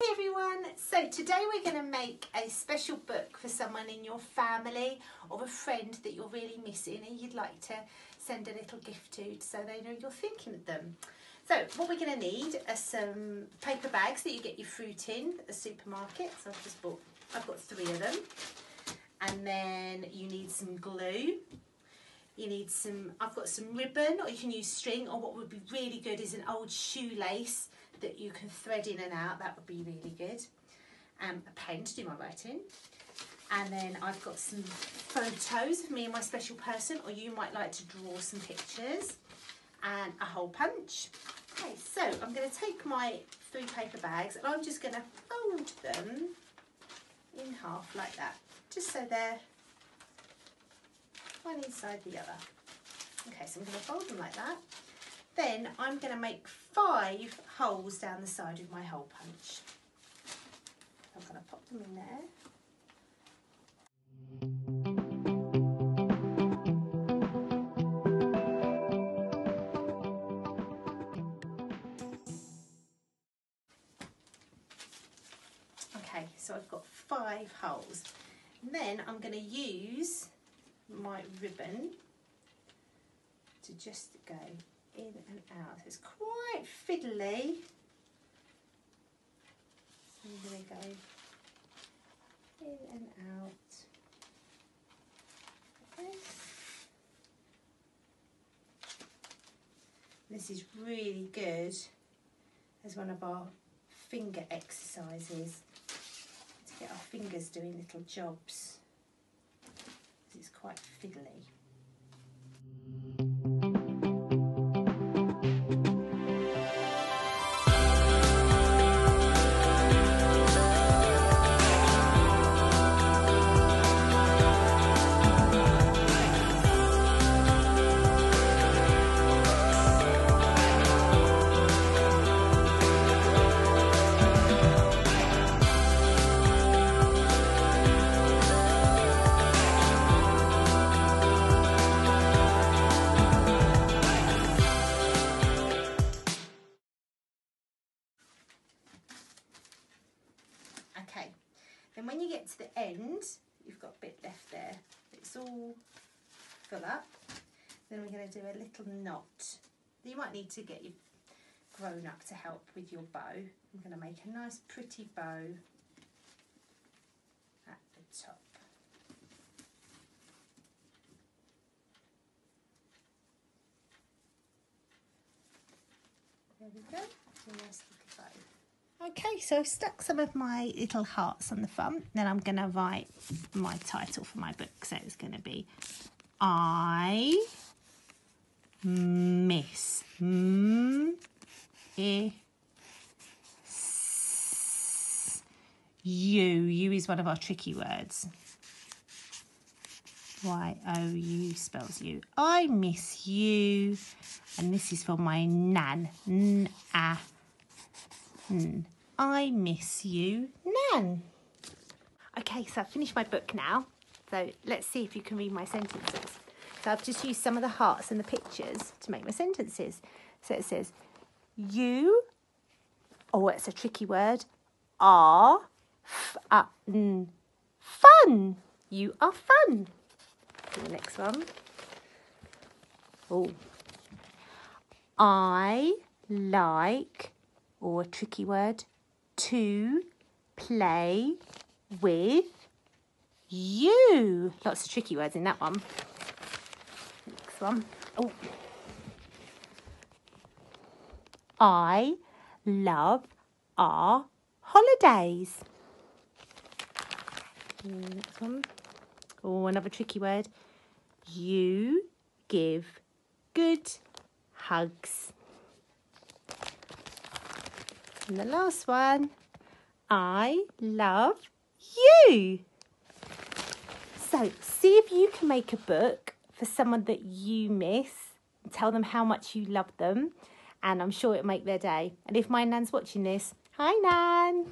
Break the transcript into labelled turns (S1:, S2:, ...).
S1: Hey everyone, so today we're going to make a special book for someone in your family or a friend that you're really missing and you'd like to send a little gift to so they know you're thinking of them. So what we're going to need are some paper bags that you get your fruit in at the supermarket. So I've just bought, I've got three of them. And then you need some glue. You need some, I've got some ribbon or you can use string or what would be really good is an old shoelace that you can thread in and out. That would be really good. Um, a pen to do my writing. And then I've got some photos of me and my special person, or you might like to draw some pictures. And a hole punch. Okay, so I'm going to take my three paper bags and I'm just going to fold them in half like that. Just so they're one inside the other. Okay, so I'm going to fold them like that. Then I'm going to make five holes down the side with my hole punch. I'm going to pop them in there. Okay, so I've got five holes. Then I'm going to use my ribbon to just go in and out. It's quite fiddly. So go in and out. This. this is really good as one of our finger exercises to get our fingers doing little jobs. It's quite fiddly. Then when you get to the end, you've got a bit left there. It's all full up. Then we're going to do a little knot. You might need to get your grown up to help with your bow. I'm going to make a nice pretty bow at the top. There we go, a nice little bow. Okay, so I've stuck some of my little hearts on the front. Then I'm going to write my title for my book. So it's going to be I miss mm, you. You is one of our tricky words. Y-O-U spells you. I miss you. And this is for my nan. N-a. Mm. I miss you, Nan. Okay, so I've finished my book now. So let's see if you can read my sentences. So I've just used some of the hearts and the pictures to make my sentences. So it says, you, oh, it's a tricky word, are fun. Uh, fun. You are fun. the next one. Oh. I like or a tricky word, to play with you. Lots of tricky words in that one. Next one. Oh. I love our holidays. Next one. Oh, another tricky word. You give good hugs. And the last one, I love you. So see if you can make a book for someone that you miss. Tell them how much you love them and I'm sure it'll make their day. And if my Nan's watching this, hi Nan.